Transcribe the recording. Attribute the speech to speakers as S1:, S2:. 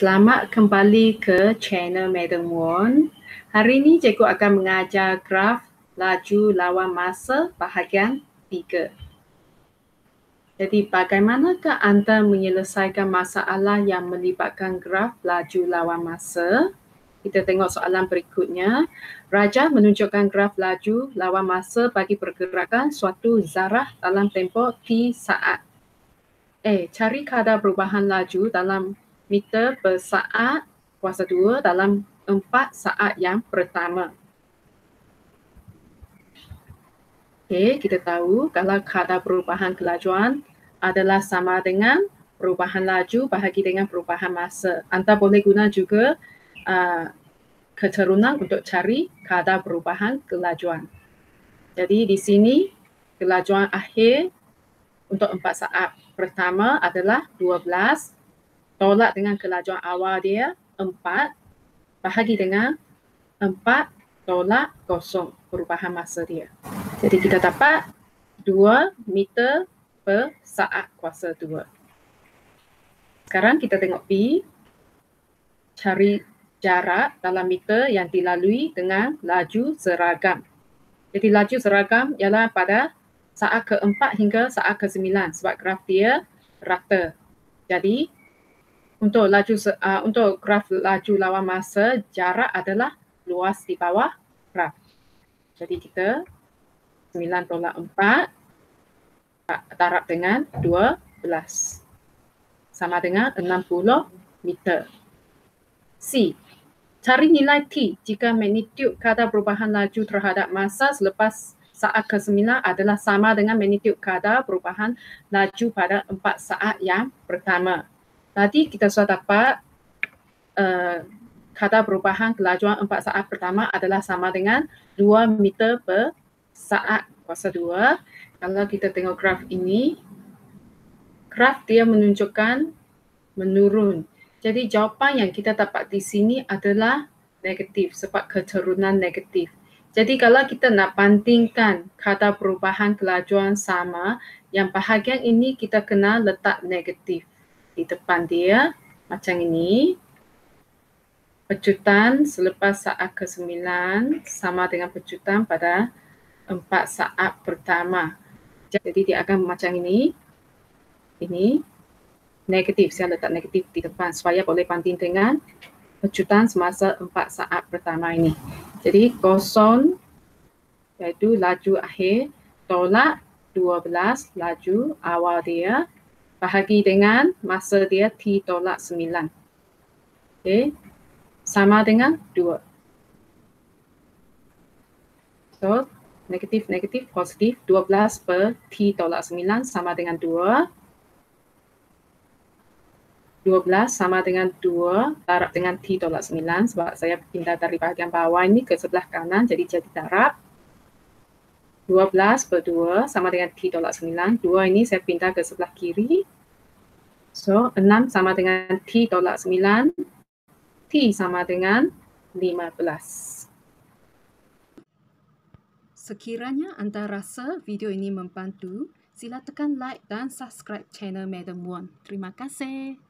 S1: Selamat kembali ke channel Madam Won. Hari ini cikgu akan mengajar graf laju lawan masa bahagian 3. Jadi bagaimanakah anda menyelesaikan masalah yang melibatkan graf laju lawan masa? Kita tengok soalan berikutnya. Raja menunjukkan graf laju lawan masa bagi pergerakan suatu zarah dalam tempoh T saat. Eh, cari kadar perubahan laju dalam meter per saat kuasa 2 dalam 4 saat yang pertama. Okey, kita tahu kalau kadar perubahan kelajuan adalah sama dengan perubahan laju bahagi dengan perubahan masa. Anda boleh guna juga uh, keturunan untuk cari kadar perubahan kelajuan. Jadi di sini kelajuan akhir untuk 4 saat pertama adalah 12 tolak dengan kelajuan awal dia empat bahagi dengan empat tolak kosong perubahan masa dia. Jadi kita dapat dua meter per saat kuasa dua. Sekarang kita tengok B. Cari jarak dalam meter yang dilalui dengan laju seragam. Jadi laju seragam ialah pada saat keempat hingga saat ke sembilan sebab graf dia rata. Jadi untuk laju uh, untuk graf laju lawan masa jarak adalah luas di bawah graf. Jadi kita 9 tolak 4 darab dengan 12 sama dengan 60 meter. C. Cari nilai T jika magnitude kadar perubahan laju terhadap masa selepas saat ke-9 adalah sama dengan magnitude kadar perubahan laju pada 4 saat yang pertama. Tadi kita sudah dapat uh, kadar perubahan kelajuan empat saat pertama adalah sama dengan 2 meter per saat kuasa 2. Kalau kita tengok graf ini, graf dia menunjukkan menurun. Jadi jawapan yang kita dapat di sini adalah negatif sebab keturunan negatif. Jadi kalau kita nak bandingkan kadar perubahan kelajuan sama, yang bahagian ini kita kena letak negatif di depan dia macam ini. Pecutan selepas saat ke-9 sama dengan pecutan pada 4 saat pertama. Jadi dia akan macam ini. Ini negatif. Saya letak negatif di depan supaya boleh banding dengan pecutan semasa 4 saat pertama ini. Jadi kosong iaitu laju akhir tolak 12 laju awal dia bahagi dengan masa dia T tolak 9. Okay. Sama dengan 2. So, negatif, negatif, positif. 12 per T tolak 9 sama dengan 2. 12 sama dengan 2 darab dengan T tolak 9 sebab saya pindah dari bahagian bawah ini ke sebelah kanan jadi jadi darab. 12 per 2 sama dengan T tolak 9. 2 ini saya pindah ke sebelah kiri. So, 6 sama dengan T tolak 9. T sama dengan 15. Sekiranya anda rasa video ini membantu, sila tekan like dan subscribe channel Madam Won. Terima kasih.